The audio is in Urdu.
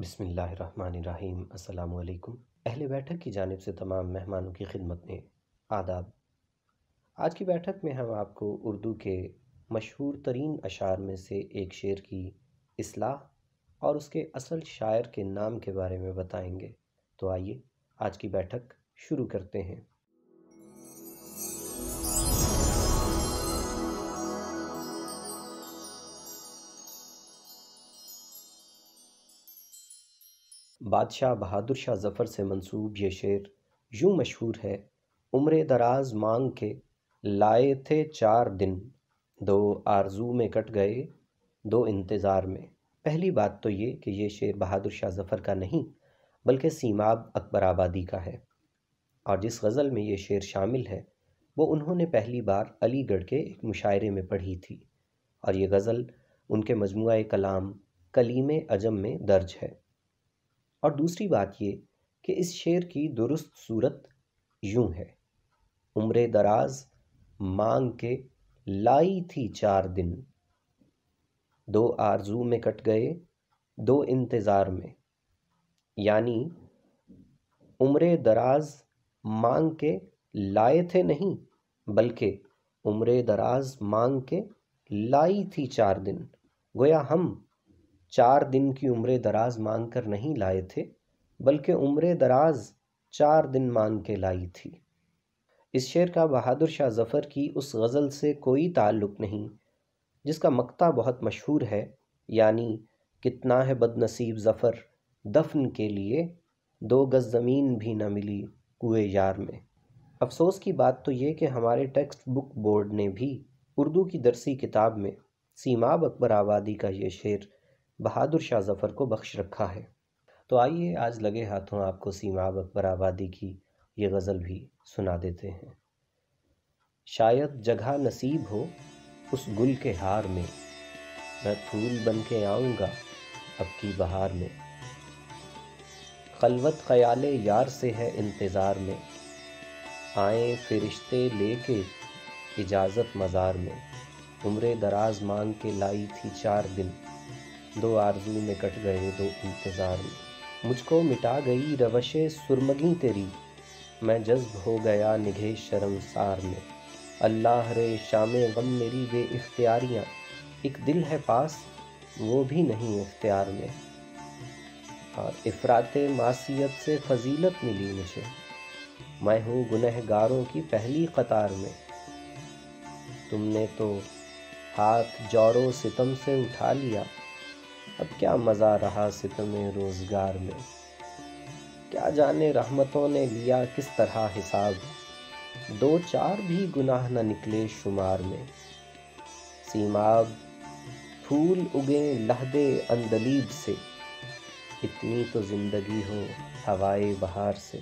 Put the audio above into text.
بسم اللہ الرحمن الرحیم۔ السلام علیکم۔ اہل بیٹھک کی جانب سے تمام مہمانوں کی خدمت میں آداب۔ آج کی بیٹھک میں ہم آپ کو اردو کے مشہور ترین اشعار میں سے ایک شعر کی اصلاح اور اس کے اصل شاعر کے نام کے بارے میں بتائیں گے۔ تو آئیے آج کی بیٹھک شروع کرتے ہیں۔ بادشاہ بہادر شاہ ظفر سے منسوب یہ شعر یوں مشہور ہے عمر دراز مانگ کے لائے تھے چار دن، دو آرزو میں کٹ گئے، دو انتظار میں۔ پہلی بات تو یہ کہ یہ شعر بہادر شاہ ظفر کا نہیں، بلکہ سیماب اکبر آبادی کا ہے۔ اور جس غزل میں یہ شعر شامل ہے، وہ انہوں نے پہلی بار علی گڑھ کے ایک مشاعرے میں پڑھی تھی۔ اور یہ غزل ان کے مجموعہ کلام کلیم عجم میں درج ہے۔ اور دوسری بات یہ کہ اس شعر کی درست صورت یوں ہے۔ عمر دراز مانگ کے لائی تھی چار دن۔ دو آرزو میں کٹ گئے، دو انتظار میں۔ یعنی عمر دراز مانگ کے لائے تھے نہیں، بلکہ عمر دراز مانگ کے لائی تھی چار دن۔ گویا ہم چار دن کی عمر دراز مانگ کر نہیں لائے تھے، بلکہ عمر دراز چار دن مانگ کے لائی تھی۔ اس شعر کا بہادر شاہ ظفر کی اس غزل سے کوئی تعلق نہیں، جس کا مقطع بہت مشہور ہے یعنی کتنا ہے بد نصیب ظفر، دفن کے لیے دو گز زمین بھی نہ ملی کوئے یار میں۔ افسوس کی بات تو یہ کہ ہمارے ٹیکسٹ بک بورڈ نے بھی اردو کی درسی کتاب میں سیماب اکبر آبادی کا یہ شعر بہادر شاہ ظفر کو بخش رکھا ہے۔ تو آئیے آج لگے ہاتھوں آپ کو سیماب اکبر آبادی کی یہ غزل بھی سنا دیتے ہیں۔ شاید جگہ نصیب ہو اس گل کے ہار میں میں پھول بن کے آؤں گا اب کی بہار میں۔ خلوت خیال یار سے ہے انتظار میں، آئیں فرشتے لے کے اجازت مزار میں۔ عمر دراز مانگ کے لائی تھی چار دن۔ دو آرزو میں کٹ گئے، دو انتظار۔ میں مجھ کو مٹا گئی روش سرمگی تیری۔ میں جذب ہو گیا نگہ شرم سار میں۔ اللہ رے شام غم میری بے اختیاریاں۔ ایک دل ہے پاس، وہ بھی نہیں اختیار میں۔ اور افراد معصیت سے فضیلت ملی مجھے۔ میں ہوں گنہ گاروں کی پہلی قطار میں۔ تم نے تو ہاتھ جورو ستم سے اٹھا لیا۔ اب کیا مزہ رہا ستم روزگار میں؟ کیا جانے رحمتوں نے لیا کس طرح حساب؟ دو چار بھی گناہ نہ نکلے شمار میں۔ سیماب پھول اگیں لہدے اندلیب سے۔ اتنی تو زندگی ہو ہوائے بہار سے۔